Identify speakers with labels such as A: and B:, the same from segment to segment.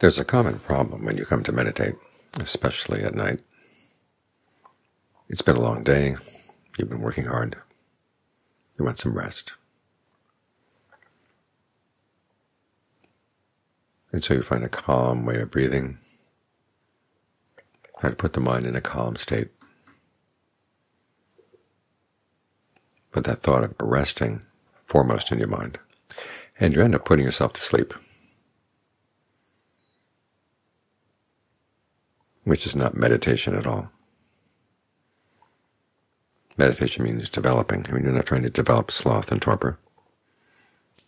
A: There's a common problem when you come to meditate, especially at night. It's been a long day, you've been working hard, you want some rest. And so you find a calm way of breathing, how to put the mind in a calm state. But that thought of resting foremost in your mind, and you end up putting yourself to sleep. Which is not meditation at all. Meditation means developing. I mean, you're not trying to develop sloth and torpor.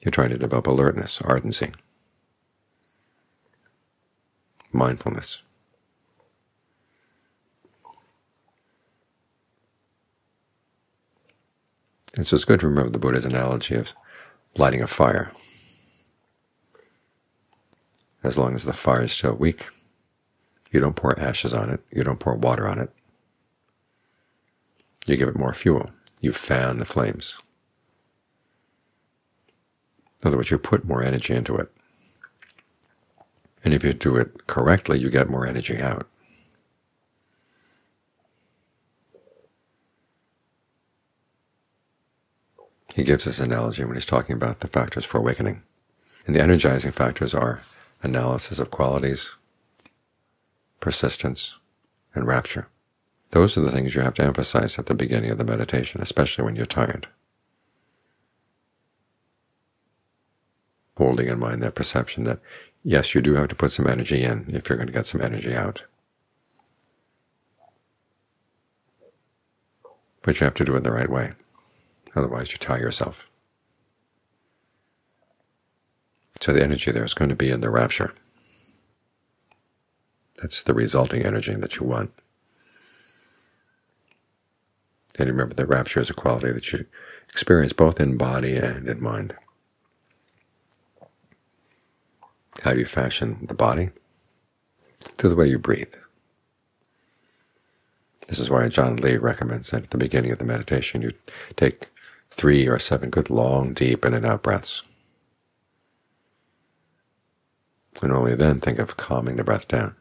A: You're trying to develop alertness, ardency, mindfulness. And so it's good to remember the Buddha's analogy of lighting a fire. As long as the fire is still weak, you don't pour ashes on it. You don't pour water on it. You give it more fuel. You fan the flames. In other words, you put more energy into it. And if you do it correctly, you get more energy out. He gives this analogy when he's talking about the factors for awakening. And the energizing factors are analysis of qualities, persistence, and rapture. Those are the things you have to emphasize at the beginning of the meditation, especially when you're tired. Holding in mind that perception that, yes, you do have to put some energy in if you're going to get some energy out. But you have to do it the right way. Otherwise you tire yourself. So the energy there is going to be in the rapture. That's the resulting energy that you want. And remember that rapture is a quality that you experience both in body and in mind. How do you fashion the body? Through the way you breathe. This is why Ajaan Lee recommends that at the beginning of the meditation you take three or seven good long, deep in and out breaths. And only then think of calming the breath down.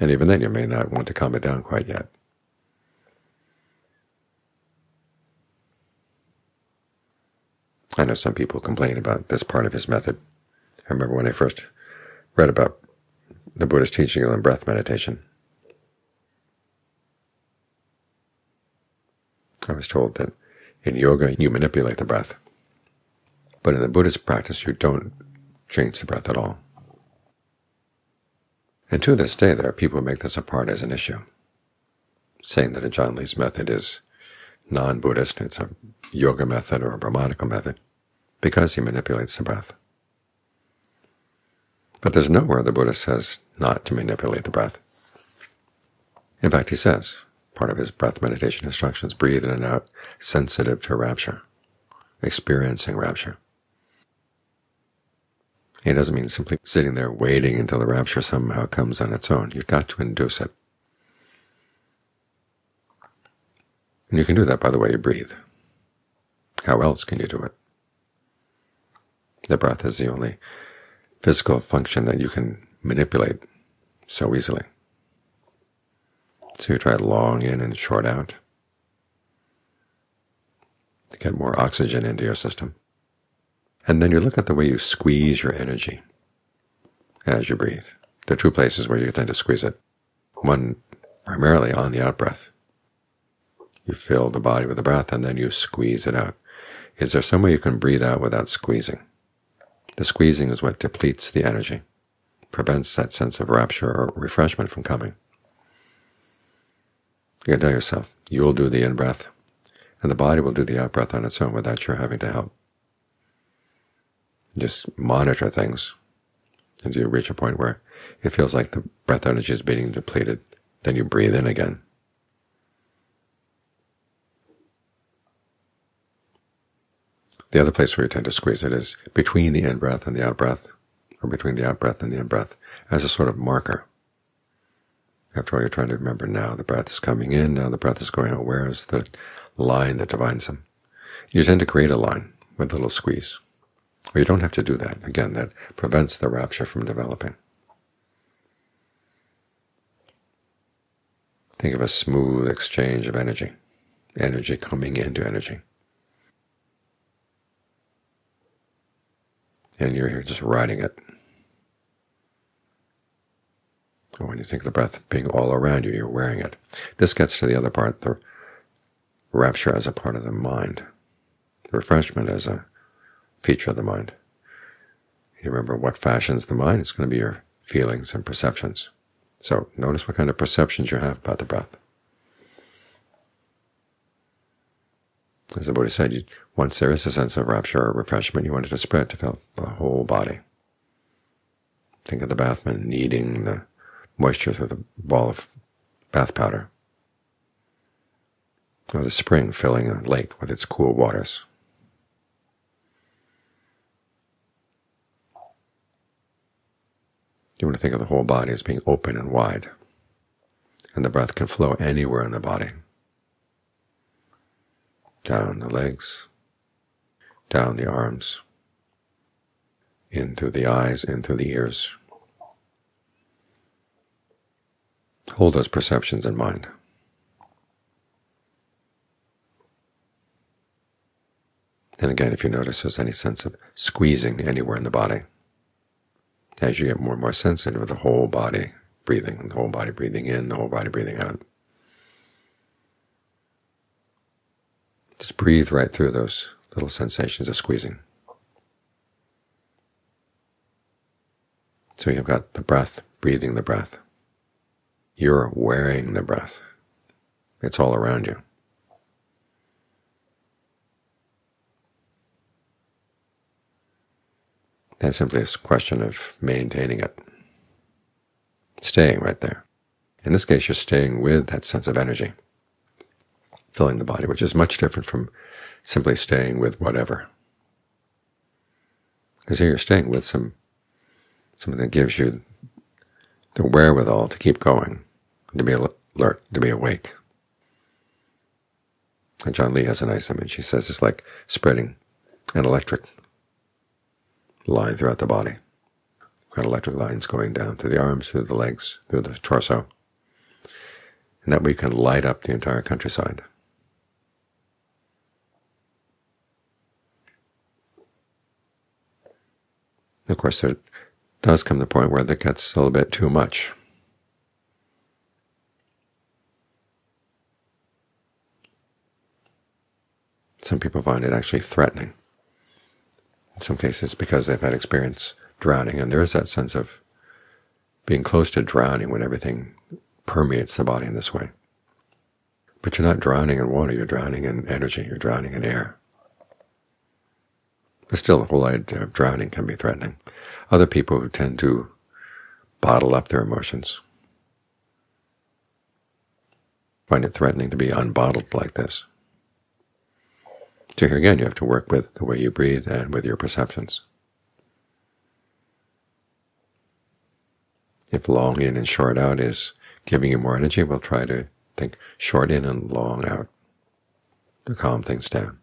A: And even then you may not want to calm it down quite yet. I know some people complain about this part of his method. I remember when I first read about the Buddhist teaching on breath meditation. I was told that in yoga you manipulate the breath, but in the Buddhist practice you don't change the breath at all. And to this day there are people who make this apart as an issue, saying that Ajaan Lee's method is non-Buddhist, it's a yoga method or a Brahmanical method, because he manipulates the breath. But there's nowhere the Buddha says not to manipulate the breath. In fact, he says, part of his breath meditation instructions, breathe in and out, sensitive to rapture, experiencing rapture. It doesn't mean simply sitting there waiting until the rapture somehow comes on its own. You've got to induce it. And you can do that by the way you breathe. How else can you do it? The breath is the only physical function that you can manipulate so easily. So you try long in and short out to get more oxygen into your system. And then you look at the way you squeeze your energy as you breathe. The two places where you tend to squeeze it. One, primarily on the out-breath. You fill the body with the breath, and then you squeeze it out. Is there some way you can breathe out without squeezing? The squeezing is what depletes the energy, prevents that sense of rapture or refreshment from coming. You can tell yourself, you will do the in-breath, and the body will do the out-breath on its own without your having to help. Just monitor things until you reach a point where it feels like the breath energy is being depleted. Then you breathe in again. The other place where you tend to squeeze it is between the in-breath and the out-breath, or between the out-breath and the in-breath, as a sort of marker. After all, you're trying to remember now the breath is coming in, now the breath is going out. Where is the line that divides them? You tend to create a line with a little squeeze. Well, you don't have to do that. Again, that prevents the rapture from developing. Think of a smooth exchange of energy, energy coming into energy. And you're here just riding it. When you think of the breath being all around you, you're wearing it. This gets to the other part, the rapture as a part of the mind, the refreshment as a feature of the mind. You remember what fashions the mind? It's going to be your feelings and perceptions. So notice what kind of perceptions you have about the breath. As the Buddha said, once there is a sense of rapture or refreshment, you want it to spread to fill the whole body. Think of the bathman kneading the moisture through the ball of bath powder, or the spring filling a lake with its cool waters. You want to think of the whole body as being open and wide, and the breath can flow anywhere in the body, down the legs, down the arms, in through the eyes, in through the ears. Hold those perceptions in mind. And again, if you notice there's any sense of squeezing anywhere in the body, as you get more and more sensitive with the whole body breathing, the whole body breathing in, the whole body breathing out. Just breathe right through those little sensations of squeezing. So you've got the breath, breathing the breath. You're wearing the breath. It's all around you. That's simply a question of maintaining it, staying right there. In this case, you're staying with that sense of energy, filling the body, which is much different from simply staying with whatever. Because here you're staying with some something that gives you the wherewithal to keep going, to be alert, to be awake. And Ajaan Lee has a nice image. He says it's like spreading an electric line throughout the body. We've got electric lines going down through the arms, through the legs, through the torso, and that we can light up the entire countryside. Of course, there does come the point where that gets a little bit too much. Some people find it actually threatening in some cases because they've had experience drowning, and there is that sense of being close to drowning when everything permeates the body in this way. But you're not drowning in water, you're drowning in energy, you're drowning in air. But still, the whole idea of drowning can be threatening. Other people who tend to bottle up their emotions find it threatening to be unbottled like this. So here again, you have to work with the way you breathe and with your perceptions. If long in and short out is giving you more energy, we'll try to think short in and long out to calm things down.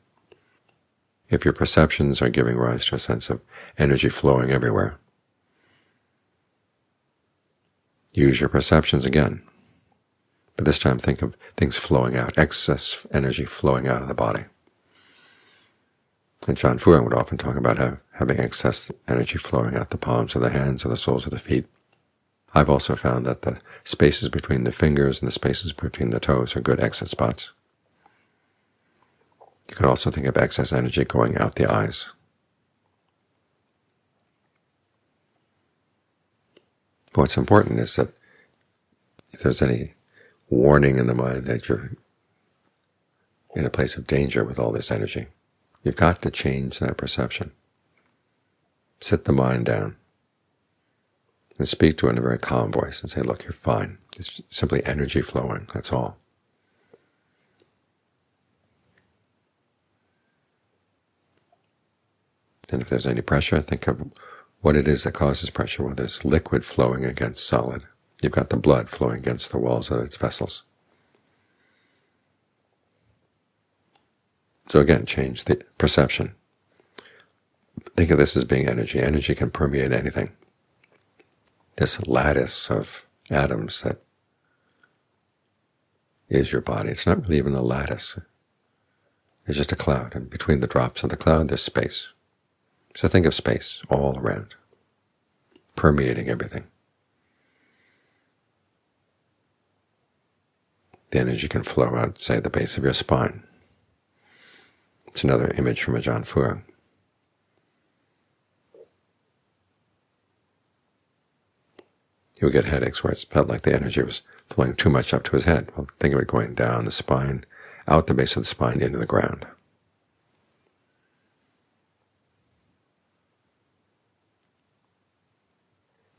A: If your perceptions are giving rise to a sense of energy flowing everywhere, use your perceptions again. But this time think of things flowing out, excess energy flowing out of the body. And Ajaan Fuang would often talk about have, having excess energy flowing out the palms of the hands or the soles of the feet. I've also found that the spaces between the fingers and the spaces between the toes are good exit spots. You could also think of excess energy going out the eyes. But what's important is that if there's any warning in the mind that you're in a place of danger with all this energy, You've got to change that perception. Sit the mind down and speak to it in a very calm voice and say, look, you're fine. It's simply energy flowing, that's all. And if there's any pressure, think of what it is that causes pressure, whether it's liquid flowing against solid. You've got the blood flowing against the walls of its vessels. So again, change the perception. Think of this as being energy. Energy can permeate anything. This lattice of atoms that is your body. It's not really even a lattice. It's just a cloud, and between the drops of the cloud there's space. So think of space all around, permeating everything. The energy can flow out, say, the base of your spine. It's another image from Ajaan Fuang. He would get headaches where it felt like the energy was flowing too much up to his head. Well, think of it going down the spine, out the base of the spine, into the ground.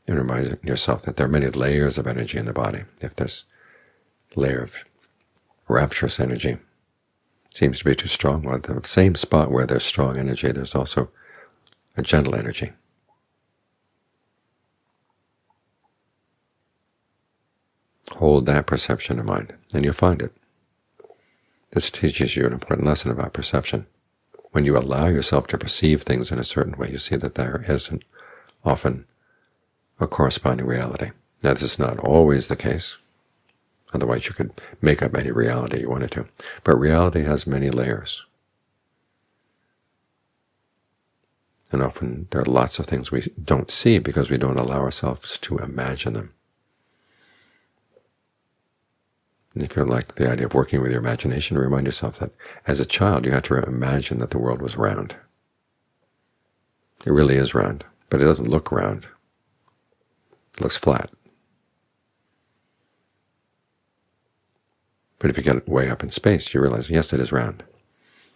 A: And remind yourself that there are many layers of energy in the body. If this layer of rapturous energy seems to be too strong, well, the same spot where there's strong energy, there's also a gentle energy. Hold that perception in mind, and you'll find it. This teaches you an important lesson about perception. When you allow yourself to perceive things in a certain way, you see that there isn't often a corresponding reality. Now, this is not always the case. Otherwise, you could make up any reality you wanted to. But reality has many layers. And often there are lots of things we don't see because we don't allow ourselves to imagine them. And if you like the idea of working with your imagination, remind yourself that as a child you had to imagine that the world was round. It really is round, but it doesn't look round. It looks flat. But if you get way up in space, you realize, yes, it is round.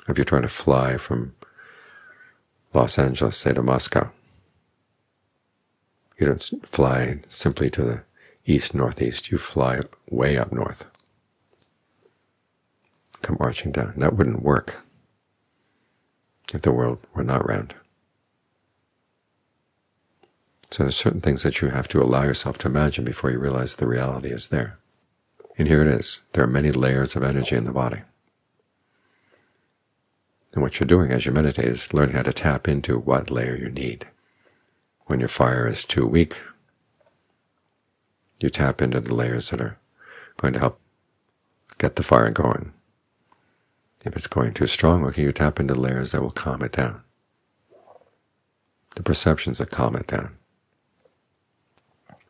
A: If you're trying to fly from Los Angeles, say, to Moscow, you don't fly simply to the east-northeast. You fly way up north come marching down. That wouldn't work if the world were not round. So there's certain things that you have to allow yourself to imagine before you realize the reality is there. And here it is. There are many layers of energy in the body. And what you're doing as you meditate is learning how to tap into what layer you need. When your fire is too weak, you tap into the layers that are going to help get the fire going. If it's going too strong, okay, you tap into layers that will calm it down. The perceptions that calm it down.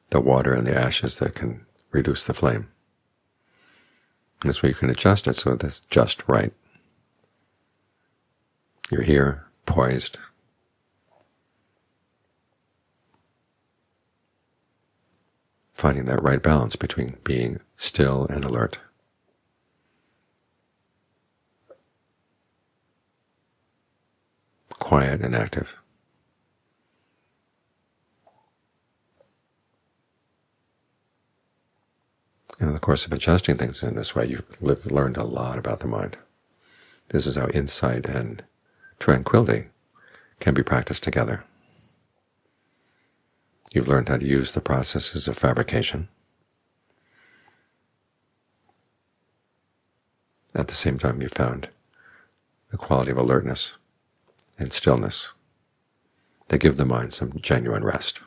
A: The water and the ashes that can reduce the flame. This way you can adjust it so that's just right. You're here, poised, finding that right balance between being still and alert. quiet and active. And in the course of adjusting things in this way, you've learned a lot about the mind. This is how insight and tranquility can be practiced together. You've learned how to use the processes of fabrication. At the same time, you found the quality of alertness and stillness. that give the mind some genuine rest.